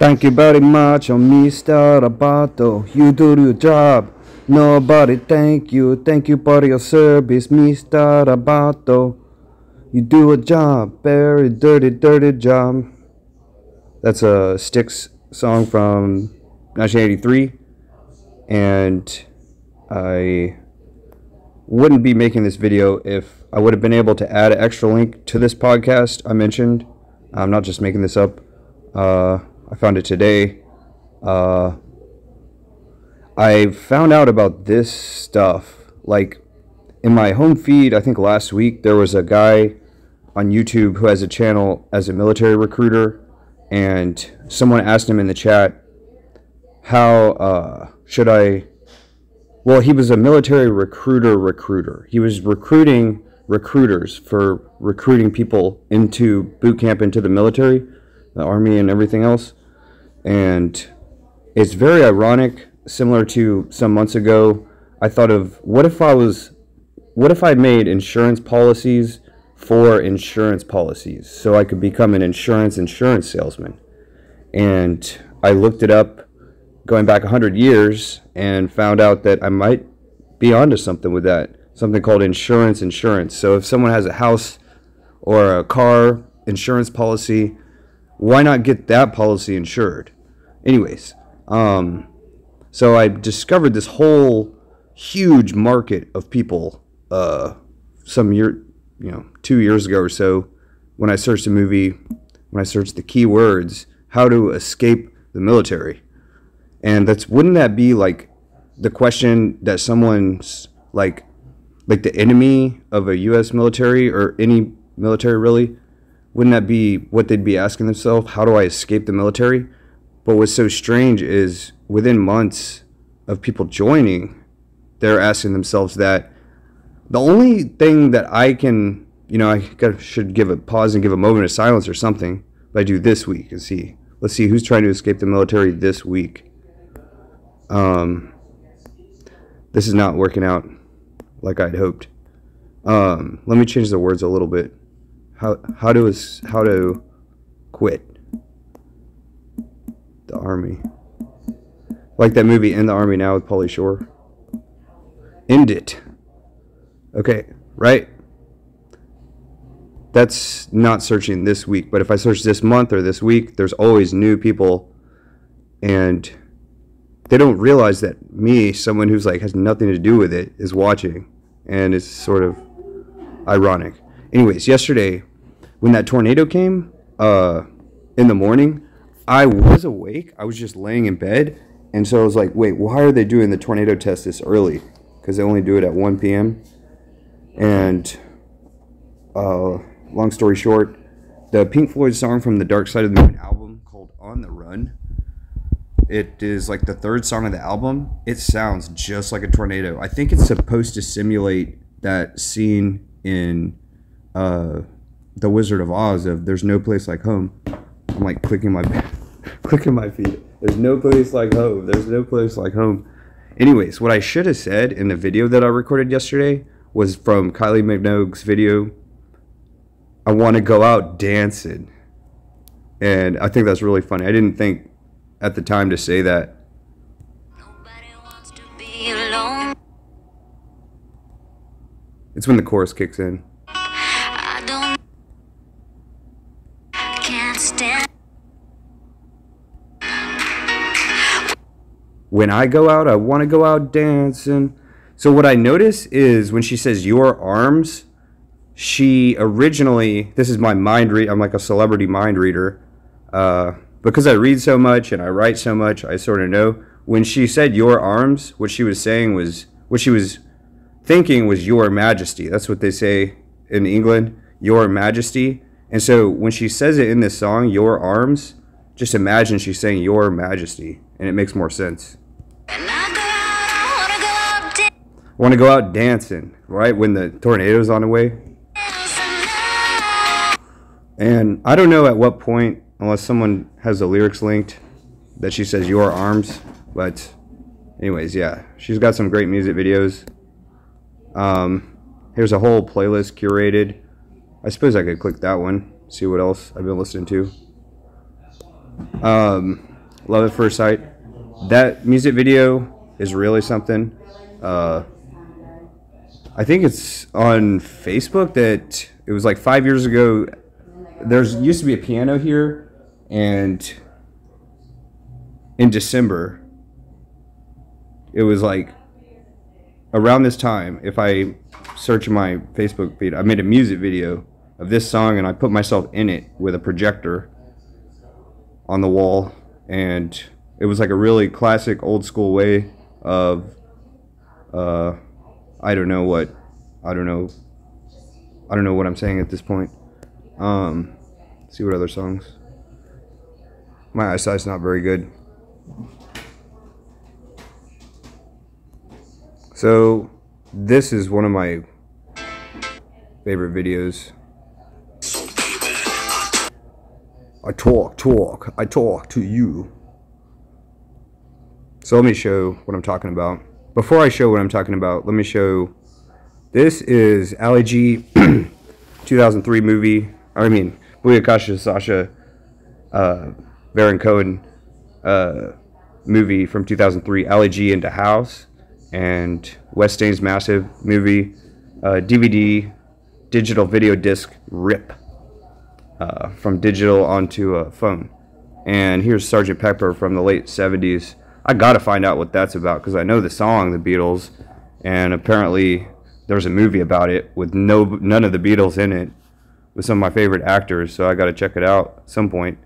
Thank you very much, oh, Mr. Roboto. You do your job. Nobody thank you. Thank you for your service, Mr. Roboto. You do a job, very dirty, dirty job. That's a Styx song from 1983. And I wouldn't be making this video if I would have been able to add an extra link to this podcast I mentioned. I'm not just making this up. Uh, I found it today. Uh, I found out about this stuff like in my home feed. I think last week there was a guy on YouTube who has a channel as a military recruiter, and someone asked him in the chat, "How uh, should I?" Well, he was a military recruiter recruiter. He was recruiting recruiters for recruiting people into boot camp into the military, the army, and everything else. And it's very ironic, similar to some months ago. I thought of what if I was, what if I made insurance policies for insurance policies so I could become an insurance insurance salesman. And I looked it up going back 100 years and found out that I might be onto something with that, something called insurance insurance. So if someone has a house or a car insurance policy, why not get that policy insured? Anyways, um, so I discovered this whole huge market of people uh, some year, you know, two years ago or so when I searched the movie, when I searched the keywords, how to escape the military. And that's wouldn't that be like the question that someone's like like the enemy of a US military or any military really wouldn't that be what they'd be asking themselves how do I escape the military but what's so strange is within months of people joining they're asking themselves that the only thing that I can you know I should give a pause and give a moment of silence or something but I do this week and see let's see who's trying to escape the military this week um, this is not working out like I'd hoped. Um, let me change the words a little bit. How how to how to quit the army. Like that movie In the Army Now with Pauly Shore. End it. Okay, right? That's not searching this week, but if I search this month or this week, there's always new people and they don't realize that me, someone who's like has nothing to do with it, is watching, and it's sort of ironic. Anyways, yesterday when that tornado came uh, in the morning, I was awake. I was just laying in bed, and so I was like, "Wait, why are they doing the tornado test this early? Because they only do it at 1 p.m." And uh, long story short, the Pink Floyd song from the Dark Side of the Moon album called "On the Run." It is like the third song of the album. It sounds just like a tornado. I think it's supposed to simulate that scene in uh, The Wizard of Oz of "There's no place like home." I'm like clicking my clicking my feet. There's no place like home. There's no place like home. Anyways, what I should have said in the video that I recorded yesterday was from Kylie Minogue's video. I want to go out dancing. And I think that's really funny. I didn't think at the time to say that. It's when the chorus kicks in. When I go out, I want to go out dancing. So what I notice is when she says your arms, she originally this is my mind read. I'm like a celebrity mind reader. Uh, because I read so much and I write so much, I sort of know. When she said your arms, what she was saying was, what she was thinking was your majesty. That's what they say in England, your majesty. And so when she says it in this song, your arms, just imagine she's saying your majesty, and it makes more sense. Want to go out dancing, right? When the tornado's on the way. And I don't know at what point unless someone has the lyrics linked that she says your arms but anyways yeah she's got some great music videos um, here's a whole playlist curated I suppose I could click that one see what else I've been listening to um, Love at First Sight. That music video is really something. Uh, I think it's on Facebook that it was like five years ago. There's used to be a piano here, and in December, it was like around this time. If I search my Facebook feed, I made a music video of this song, and I put myself in it with a projector on the wall, and it was like a really classic old school way of uh, I don't know what I don't know I don't know what I'm saying at this point. Um, see what other songs. My eyesight's not very good. So this is one of my favorite videos. I talk, talk, I talk to you. So let me show what I'm talking about. Before I show what I'm talking about, let me show. This is Ali G 2003 movie. I mean, Booyakasha Sacha uh, Baron Cohen uh, movie from 2003, Ali G Indahouse, and West Staines' massive movie, uh, DVD, digital video disc rip uh, from digital onto a phone. And here's Sergeant Pepper from the late 70s. I gotta find out what that's about because I know the song, The Beatles, and apparently there's a movie about it with no none of the Beatles in it, with some of my favorite actors. So I gotta check it out at some point.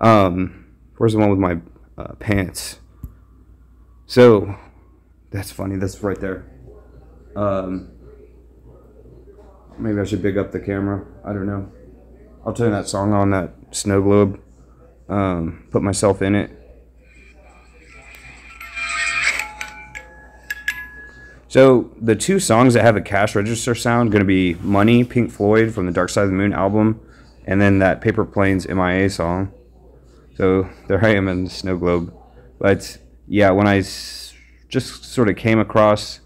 Um, where's the one with my uh, pants? So that's funny. That's right there. Um, maybe I should big up the camera. I don't know. I'll turn that song on that snow globe. Um, put myself in it. So the two songs that have a cash register sound going to be "Money" Pink Floyd from the Dark Side of the Moon album, and then that Paper Planes MIA song. So there I am in the snow globe. But yeah, when I just sort of came across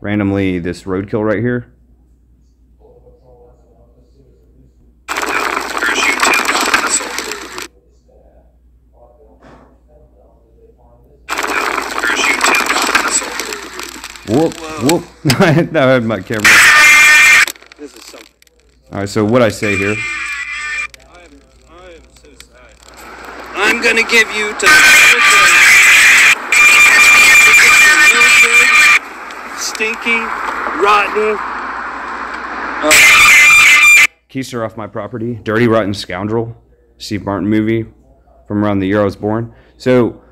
randomly this roadkill right here. I had my camera. This is something. All right, so what I say here. I am, I am so sad. I'm gonna give you to stinky, rotten. Uh, Keister off my property. Dirty Rotten Scoundrel. Steve Martin movie from around the year I was born. So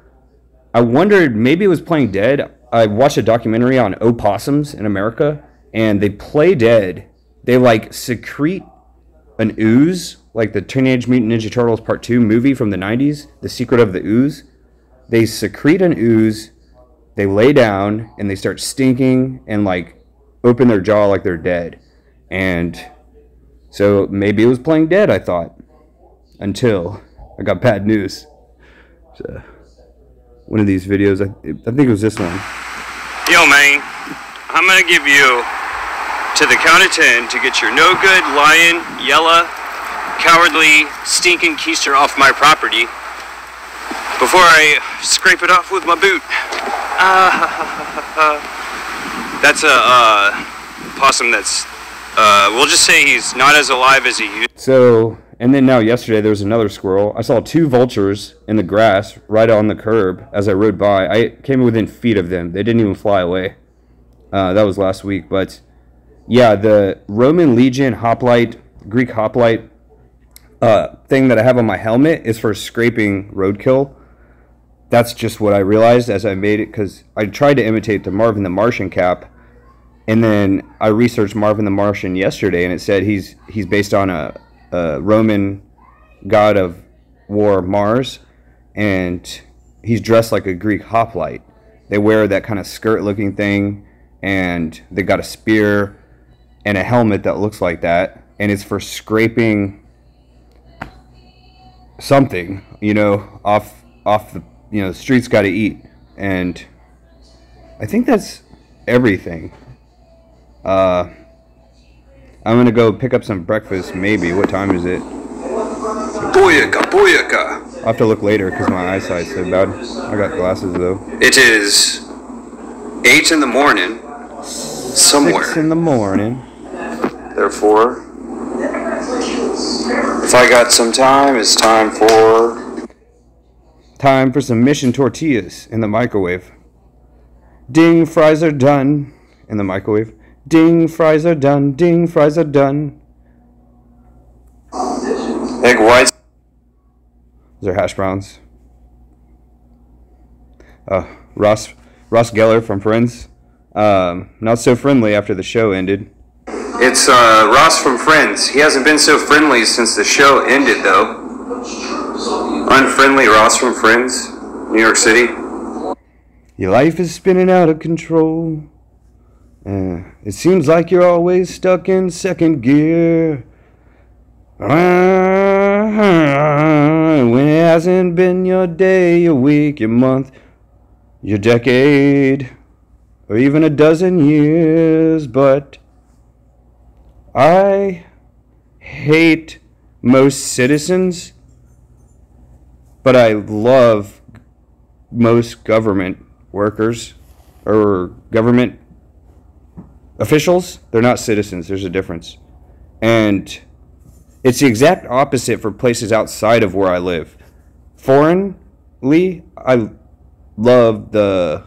I wondered maybe it was playing dead. I watched a documentary on opossums in America, and they play dead. They like secrete an ooze, like the Teenage Mutant Ninja Turtles Part 2 movie from the 90s, The Secret of the Ooze. They secrete an ooze, they lay down, and they start stinking and like open their jaw like they're dead. And so maybe it was playing dead, I thought. Until I got bad news. So, one of these videos, I, I think it was this one. Yo, man, I'm gonna give you to the count of ten to get your no good, lying, yella, cowardly, stinking keister off my property before I scrape it off with my boot. Ah, that's a uh, possum that's, uh, we'll just say he's not as alive as he used. So, and then now yesterday there was another squirrel. I saw two vultures in the grass right on the curb as I rode by. I came within feet of them. They didn't even fly away. Uh, that was last week, but yeah, the Roman legion hoplite, Greek hoplite uh, thing that I have on my helmet is for scraping roadkill. That's just what I realized as I made it because I tried to imitate the Marvin the Martian cap, and then I researched Marvin the Martian yesterday, and it said he's he's based on a, a Roman god of war, Mars, and he's dressed like a Greek hoplite. They wear that kind of skirt-looking thing, and they got a spear and a helmet that looks like that, and it's for scraping something, you know, off off the you know the streets got to eat, and I think that's everything. Uh, I'm gonna go pick up some breakfast. Maybe what time is it? Booyaka, booyaka. I'll have to look later because my eyesight's so bad. I got glasses though. It is 8 in the morning. Somewhere. Six in the morning. Therefore, if I got some time, it's time for. Time for some mission tortillas in the microwave. Ding, fries are done in the microwave. Ding, fries are done. Ding, fries are done. Egg whites. Those are hash browns. Uh, Ross Ross Geller from Friends. Um, not so friendly after the show ended. It's uh, Ross from Friends. He hasn't been so friendly since the show ended, though. Unfriendly Ross from Friends, New York City. Your life is spinning out of control. Uh, it seems like you're always stuck in second gear. When it hasn't been your day, your week, your month, your decade, or even a dozen years, but I hate most citizens, but I love most government workers or government officials. They're not citizens, there's a difference. And it's the exact opposite for places outside of where I live. Foreignly, I love the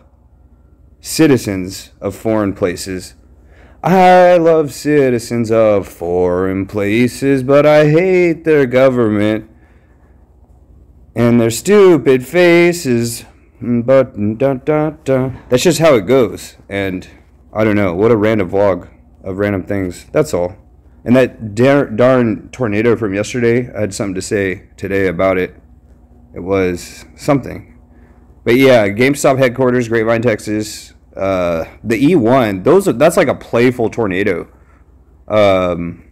citizens of foreign places I love citizens of foreign places, but I hate their government and their stupid faces. But dun, dun, dun. that's just how it goes. And I don't know. What a random vlog of random things. That's all. And that dar- darn tornado from yesterday, I had something to say today about it. It was something. But yeah, GameStop headquarters, Grapevine, Texas. Uh, the E1, those are, that's like a playful tornado. Um,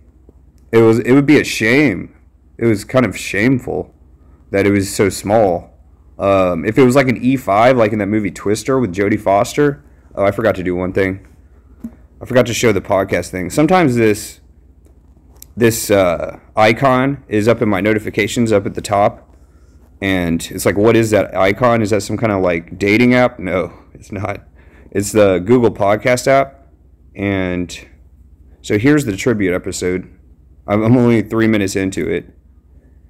it was it would be a shame. It was kind of shameful that it was so small. Um, if it was like an E5, like in that movie Twister with Jodie Foster. Oh, I forgot to do one thing. I forgot to show the podcast thing. Sometimes this this uh, icon is up in my notifications up at the top, and it's like, what is that icon? Is that some kind of like dating app? No, it's not. It's the Google Podcast app. And so here's the tribute episode. I'm only three minutes into it.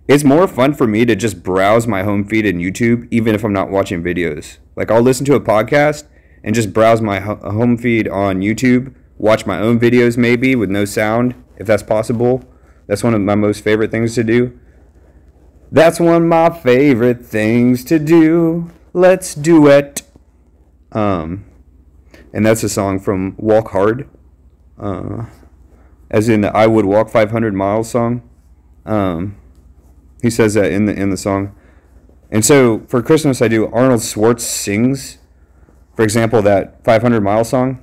It's more fun for me to just browse my home feed in YouTube, even if I'm not watching videos. Like, I'll listen to a podcast and just browse my home feed on YouTube, watch my own videos maybe with no sound, if that's possible. That's one of my most favorite things to do. That's one of my favorite things to do. Let's do it. Um, and that's a song from Walk Hard, uh, as in the I Would Walk 500 Miles song. Um, he says that in the in the song. And so for Christmas, I do Arnold Schwartz sings, for example, that 500 mile song.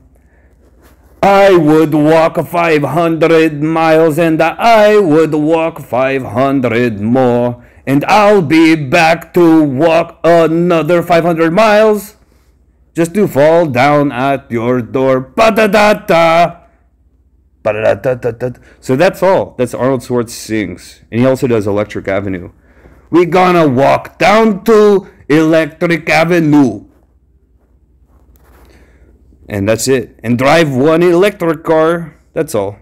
I would walk 500 miles and I would walk 500 more. And I'll be back to walk another 500 miles just to fall down at your door. Ba-da-da-da. Ba-da-da-da-da. So that's all. That's Arnold Schwartz sings. And he also does Electric Avenue. We gonna walk down to Electric Avenue. And that's it. And drive one electric car. That's all.